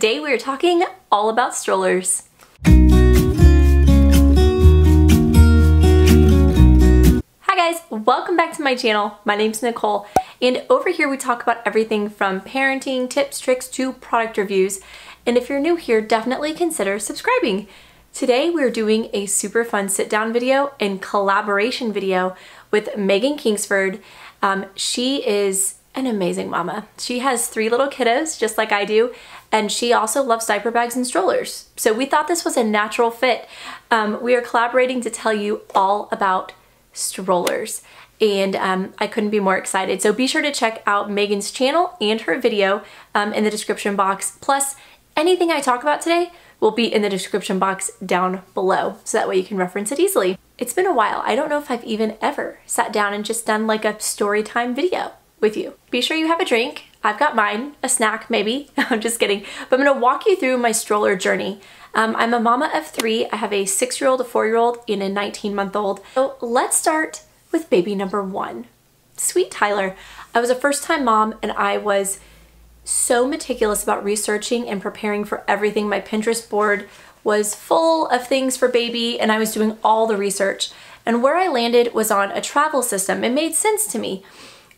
Today we are talking all about strollers. Hi guys, welcome back to my channel. My name's Nicole and over here we talk about everything from parenting, tips, tricks to product reviews. And if you're new here, definitely consider subscribing. Today we're doing a super fun sit down video and collaboration video with Meghan Kingsford. Um, she is an amazing mama. She has three little kiddos just like I do and she also loves diaper bags and strollers. So we thought this was a natural fit. Um, we are collaborating to tell you all about strollers and um, I couldn't be more excited. So be sure to check out Meghan's channel and her video um, in the description box. Plus, anything I talk about today will be in the description box down below, so that way you can reference it easily. It's been a while. I don't know if I've even ever sat down and just done like a story time video with you. Be sure you have a drink. I've got mine, a snack maybe. I'm just kidding. But I'm gonna walk you through my stroller journey. Um, I'm a mama of three. I have a six-year-old, a four-year-old, and a 19-month-old. So let's start with baby number one. Sweet Tyler. I was a first-time mom and I was so meticulous about researching and preparing for everything. My Pinterest board was full of things for baby and I was doing all the research. And where I landed was on a travel system. It made sense to me.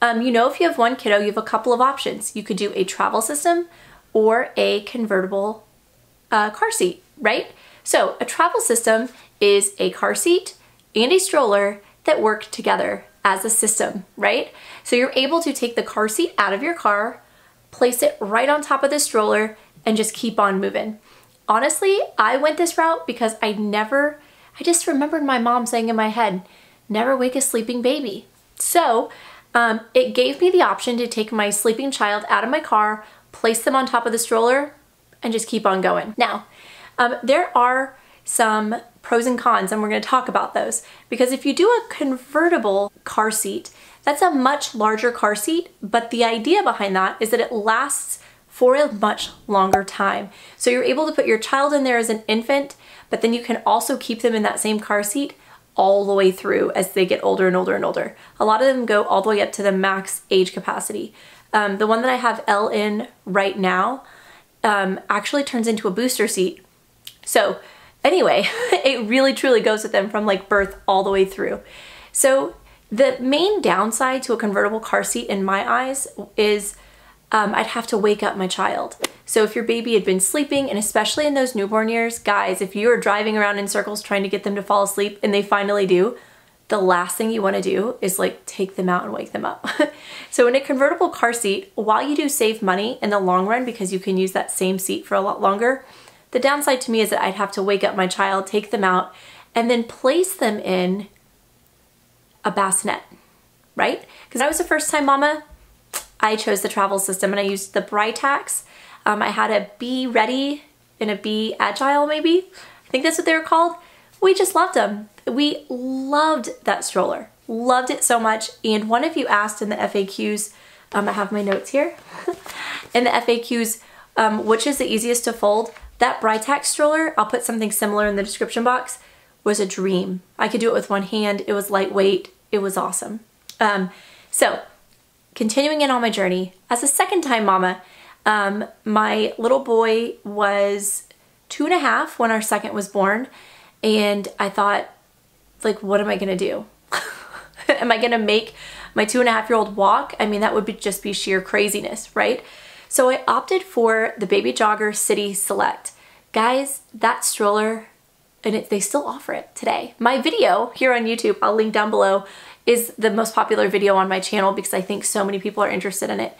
Um, you know if you have one kiddo, you have a couple of options. You could do a travel system or a convertible uh, car seat, right? So a travel system is a car seat and a stroller that work together as a system, right? So you're able to take the car seat out of your car, place it right on top of the stroller, and just keep on moving. Honestly, I went this route because I never, I just remembered my mom saying in my head, never wake a sleeping baby. So um, it gave me the option to take my sleeping child out of my car, place them on top of the stroller, and just keep on going. Now, um, there are some pros and cons, and we're going to talk about those. Because if you do a convertible car seat, that's a much larger car seat, but the idea behind that is that it lasts for a much longer time. So you're able to put your child in there as an infant, but then you can also keep them in that same car seat all the way through as they get older and older and older. A lot of them go all the way up to the max age capacity. Um, the one that I have L in right now um, actually turns into a booster seat. So anyway, it really truly goes with them from like birth all the way through. So the main downside to a convertible car seat in my eyes is um, I'd have to wake up my child. So if your baby had been sleeping, and especially in those newborn years, guys, if you are driving around in circles trying to get them to fall asleep and they finally do, the last thing you want to do is like take them out and wake them up. so in a convertible car seat, while you do save money in the long run because you can use that same seat for a lot longer, the downside to me is that I'd have to wake up my child, take them out, and then place them in a bassinet, right? Because I was a first time mama, I chose the travel system and I used the Britax. Um, I had a B-Ready and a B-Agile maybe. I think that's what they were called. We just loved them. We loved that stroller. Loved it so much. And one of you asked in the FAQs, um, I have my notes here, in the FAQs, um, which is the easiest to fold. That Britax stroller, I'll put something similar in the description box, was a dream. I could do it with one hand. It was lightweight. It was awesome. Um, so continuing in on my journey, as a second time mama, um, my little boy was two and a half when our second was born. And I thought, like, what am I going to do? am I going to make my two and a half year old walk? I mean, that would be, just be sheer craziness, right? So I opted for the Baby Jogger City Select. Guys, that stroller, and it, they still offer it today. My video here on YouTube, I'll link down below, is the most popular video on my channel because I think so many people are interested in it.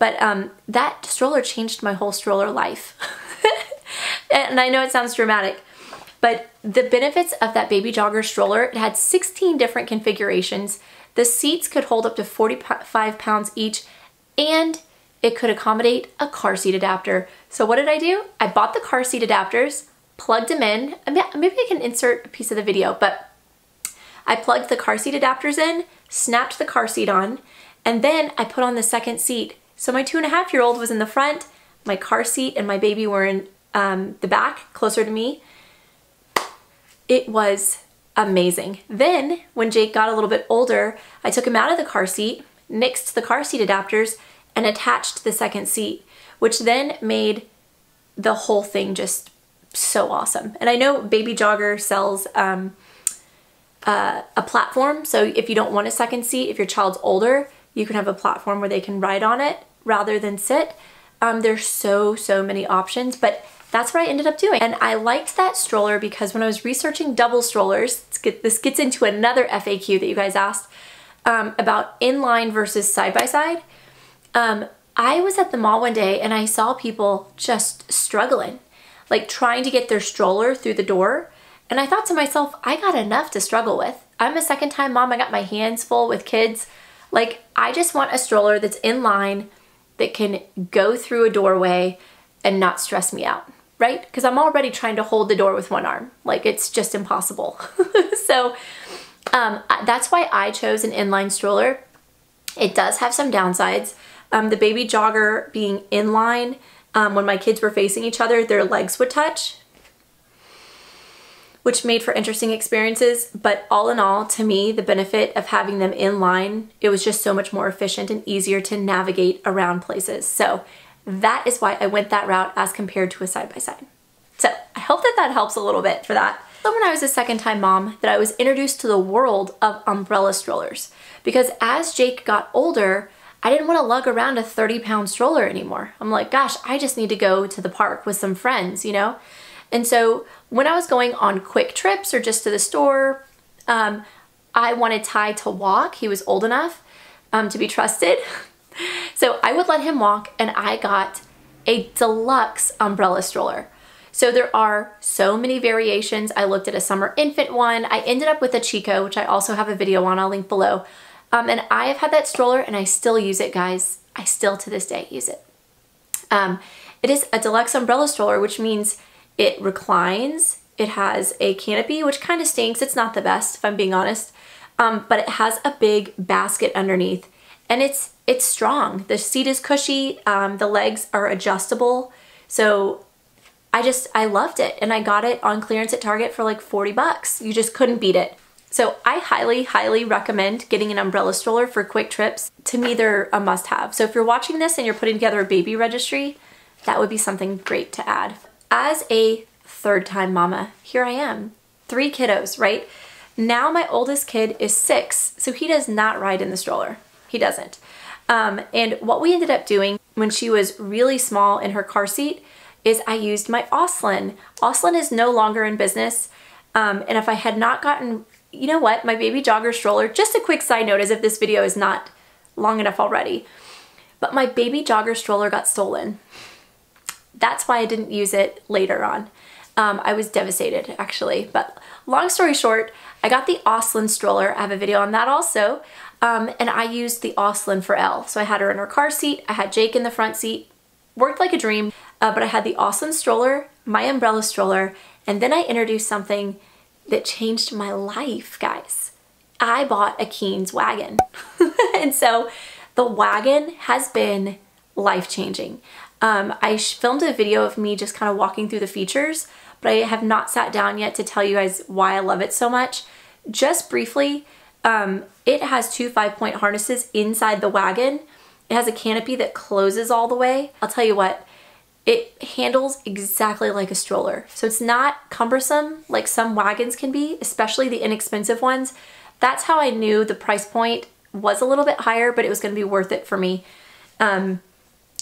But um, that stroller changed my whole stroller life. and I know it sounds dramatic, but the benefits of that baby jogger stroller, it had 16 different configurations. The seats could hold up to 45 pounds each and it could accommodate a car seat adapter. So what did I do? I bought the car seat adapters, plugged them in. Maybe I can insert a piece of the video, but I plugged the car seat adapters in, snapped the car seat on, and then I put on the second seat. So my two and a half year old was in the front, my car seat and my baby were in um, the back, closer to me. It was amazing. Then when Jake got a little bit older, I took him out of the car seat, nixed the car seat adapters, and attached the second seat, which then made the whole thing just so awesome. And I know Baby Jogger sells um, uh, a platform. So if you don't want a second seat, if your child's older, you can have a platform where they can ride on it rather than sit. Um, there's so, so many options, but that's what I ended up doing. And I liked that stroller because when I was researching double strollers, this gets into another FAQ that you guys asked um, about inline versus side-by-side. -side. Um, I was at the mall one day and I saw people just struggling, like trying to get their stroller through the door. And I thought to myself, I got enough to struggle with. I'm a second time mom. I got my hands full with kids. Like, I just want a stroller that's in line that can go through a doorway and not stress me out, right? Because I'm already trying to hold the door with one arm. Like, it's just impossible. so, um, that's why I chose an inline stroller. It does have some downsides. Um, the baby jogger being inline, um, when my kids were facing each other, their legs would touch which made for interesting experiences. But all in all, to me, the benefit of having them in line, it was just so much more efficient and easier to navigate around places. So that is why I went that route as compared to a side-by-side. -side. So I hope that that helps a little bit for that. So when I was a second time mom that I was introduced to the world of umbrella strollers because as Jake got older, I didn't want to lug around a 30 pound stroller anymore. I'm like, gosh, I just need to go to the park with some friends, you know? And so when I was going on quick trips or just to the store, um, I wanted Ty to walk. He was old enough um, to be trusted. so I would let him walk and I got a deluxe umbrella stroller. So there are so many variations. I looked at a summer infant one. I ended up with a Chicco, which I also have a video on, I'll link below. Um, and I have had that stroller and I still use it, guys. I still to this day use it. Um, it is a deluxe umbrella stroller, which means it reclines. It has a canopy, which kind of stinks. It's not the best, if I'm being honest. Um, but it has a big basket underneath and it's it's strong. The seat is cushy. Um, the legs are adjustable. So I just, I loved it. And I got it on clearance at Target for like 40 bucks. You just couldn't beat it. So I highly, highly recommend getting an umbrella stroller for quick trips. To me, they're a must have. So if you're watching this and you're putting together a baby registry, that would be something great to add as a third time mama, here I am. Three kiddos, right? Now my oldest kid is six, so he does not ride in the stroller. He doesn't. Um, and what we ended up doing when she was really small in her car seat is I used my Austlen. Austlen is no longer in business. Um, and if I had not gotten, you know what, my baby jogger stroller, just a quick side note as if this video is not long enough already, but my baby jogger stroller got stolen. That's why I didn't use it later on. Um, I was devastated actually, but long story short, I got the Austlen stroller. I have a video on that also. Um, and I used the Austlen for Elle. So I had her in her car seat. I had Jake in the front seat. Worked like a dream, uh, but I had the Austlen stroller, my umbrella stroller, and then I introduced something that changed my life, guys. I bought a Keenz wagon. and so the wagon has been life-changing. Um, I filmed a video of me just kind of walking through the features, but I have not sat down yet to tell you guys why I love it so much. Just briefly, um, it has two five-point harnesses inside the wagon. It has a canopy that closes all the way. I'll tell you what, it handles exactly like a stroller. So it's not cumbersome like some wagons can be, especially the inexpensive ones. That's how I knew the price point was a little bit higher, but it was gonna be worth it for me. Um,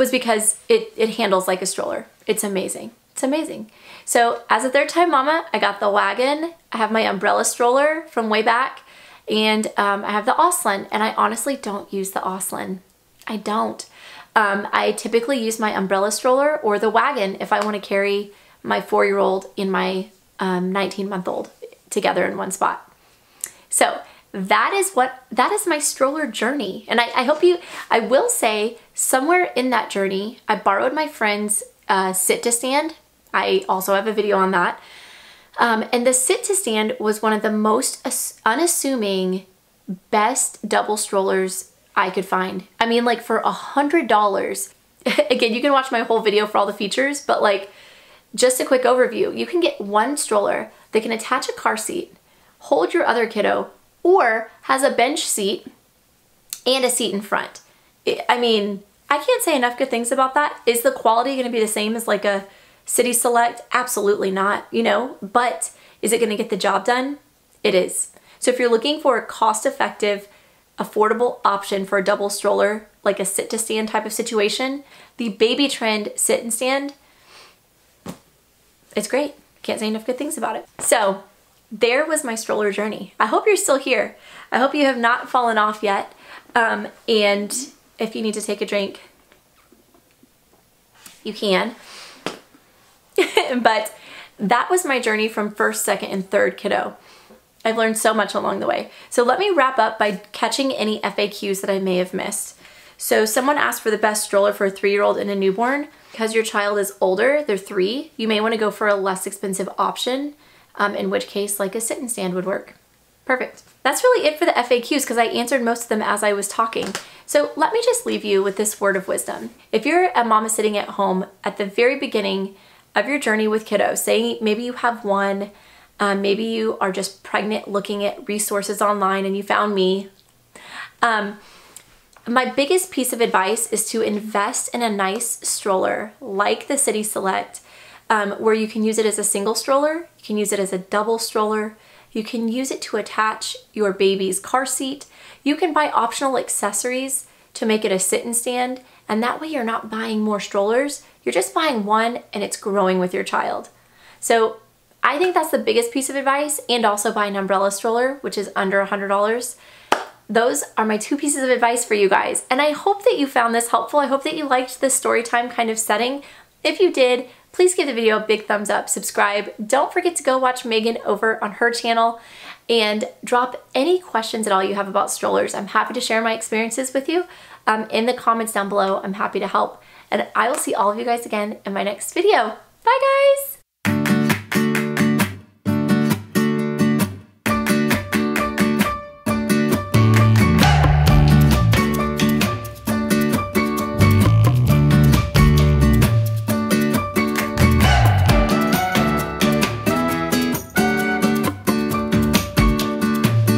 was because it, it handles like a stroller. It's amazing. It's amazing. So as a third time mama, I got the wagon. I have my umbrella stroller from way back and um, I have the Austlen and I honestly don't use the Austlen. I don't. Um, I typically use my umbrella stroller or the wagon if I want to carry my four-year-old and my 19-month-old um, together in one spot. So that is what that is my stroller journey. And I, I, hope you I will say somewhere in that journey I borrowed my friend's uh, sit to stand. I also have a video on that. Um, and the sit to stand was one of the most unassuming best double strollers I could find. I mean like for a hundred dollars. Again you can watch my whole video for all the features but like just a quick overview. You can get one stroller that can attach a car seat hold your other kiddo or has a bench seat and a seat in front. I mean, I can't say enough good things about that. Is the quality gonna be the same as like a City Select, absolutely not, you know, but is it gonna get the job done? It is. So if you're looking for a cost-effective, affordable option for a double stroller, like a sit to stand type of situation, the Baby Trend sit and stand, it's great. Can't say enough good things about it. So there was my stroller journey. I hope you're still here. I hope you have not fallen off yet. Um, and if you need to take a drink, you can. but that was my journey from first, second, and third kiddo. I've learned so much along the way. So let me wrap up by catching any FAQs that I may have missed. So someone asked for the best stroller for a three-year-old and a newborn. Because your child is older, they're three, you may want to go for a less expensive option, um, in which case like a sit and stand would work. Perfect. That's really it for the FAQs because I answered most of them as I was talking. So let me just leave you with this word of wisdom. If you're a mama sitting at home at the very beginning of your journey with kiddos, say maybe you have one, um, maybe you are just pregnant looking at resources online and you found me. Um, my biggest piece of advice is to invest in a nice stroller like the City Select um, where you can use it as a single stroller, you can use it as a double stroller, you can use it to attach your baby's car seat, you can buy optional accessories to make it a sit and stand, and that way you're not buying more strollers, you're just buying one and it's growing with your child. So I think that's the biggest piece of advice and also buy an umbrella stroller, which is under $100. Those are my two pieces of advice for you guys. And I hope that you found this helpful. I hope that you liked this story time kind of setting. If you did, please give the video a big thumbs up, subscribe. Don't forget to go watch Meghan over on her channel and drop any questions at all you have about strollers. I'm happy to share my experiences with you um, in the comments down below. I'm happy to help. And I will see all of you guys again in my next video. Bye guys!